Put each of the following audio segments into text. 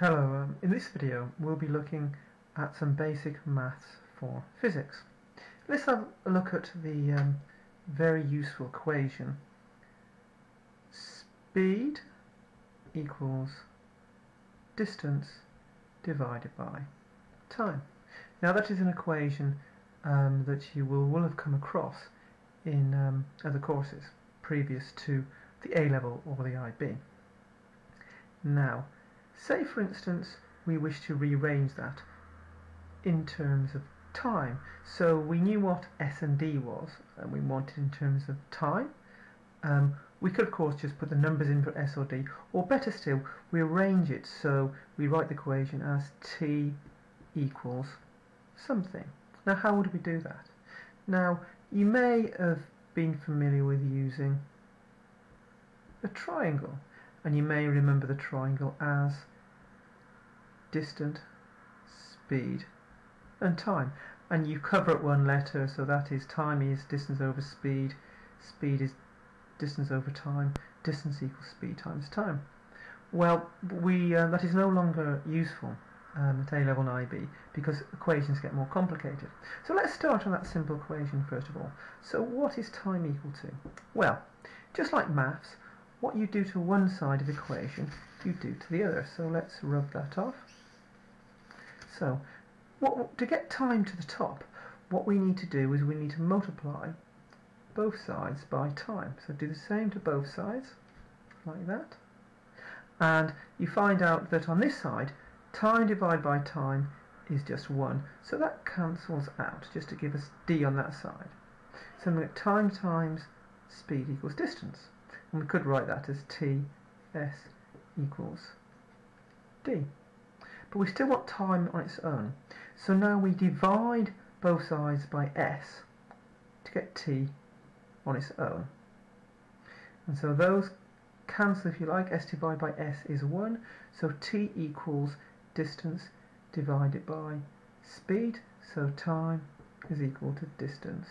Hello, um, in this video we'll be looking at some basic maths for physics. Let's have a look at the um, very useful equation. Speed equals distance divided by time. Now that is an equation um, that you will, will have come across in um, other courses previous to the A-level or the IB. Now, say for instance we wish to rearrange that in terms of time. So we knew what S and D was and we wanted in terms of time. Um, we could of course just put the numbers in for S or D or better still we arrange it so we write the equation as T equals something. Now how would we do that? Now you may have been familiar with using a triangle and you may remember the triangle as distant, speed and time. And you cover it one letter so that is time is distance over speed. Speed is distance over time. Distance equals speed times time. Well we uh, that is no longer useful um, at A-level and IB because equations get more complicated. So let's start on that simple equation first of all. So what is time equal to? Well just like maths what you do to one side of the equation you do to the other. So let's rub that off so what, to get time to the top what we need to do is we need to multiply both sides by time. So do the same to both sides like that. And you find out that on this side time divided by time is just 1 so that cancels out just to give us d on that side. So we get time times speed equals distance. And we could write that as T S equals D. But we still want time on its own. So now we divide both sides by S to get T on its own. And so those cancel if you like. S divided by S is 1. So T equals distance divided by speed. So time is equal to distance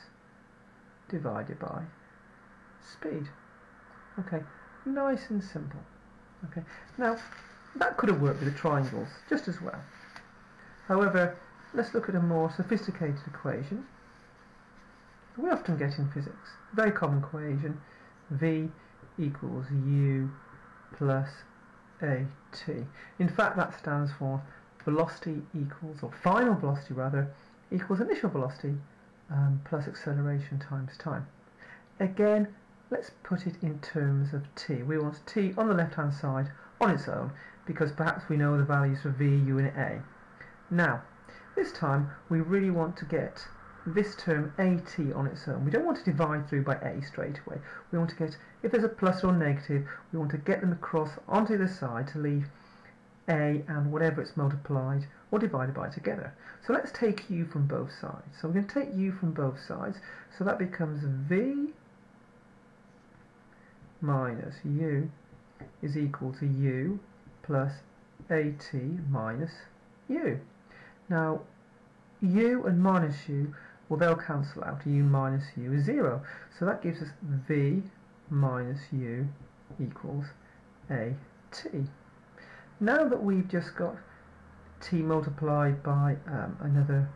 divided by speed. Okay, nice and simple. Okay, now that could have worked with the triangles just as well. However, let's look at a more sophisticated equation we often get in physics. Very common equation, V equals U plus AT. In fact, that stands for velocity equals, or final velocity rather, equals initial velocity um, plus acceleration times time. Again, Let's put it in terms of t. We want t on the left hand side on its own because perhaps we know the values for v, u and a. Now, this time we really want to get this term at on its own. We don't want to divide through by a straight away. We want to get, if there's a plus or negative, we want to get them across onto the side to leave a and whatever it's multiplied or divided by together. So let's take u from both sides. So we're going to take u from both sides. So that becomes v minus u is equal to u plus at minus u. Now u and minus u, well they'll cancel out, u minus u is 0. So that gives us v minus u equals at. Now that we've just got t multiplied by um, another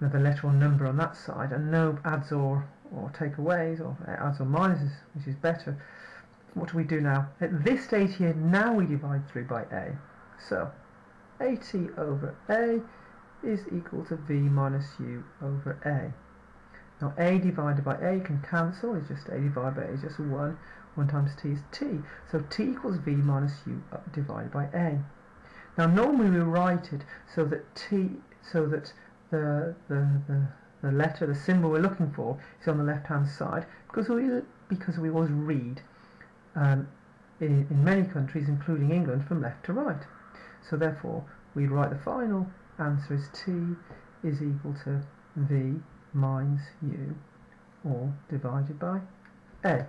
another letter or number on that side and no adds or or takeaways or adds or minuses, which is better. What do we do now? At this stage here, now we divide through by a. So, at over a is equal to v minus u over a. Now a divided by a can cancel, it's just a divided by a is just 1. 1 times t is t. So t equals v minus u uh, divided by a. Now normally we write it so that t, so that the, the, the the letter, the symbol we're looking for is on the left hand side because we because we always read um, in, in many countries including England from left to right. So therefore we write the final answer is T is equal to V minus U all divided by A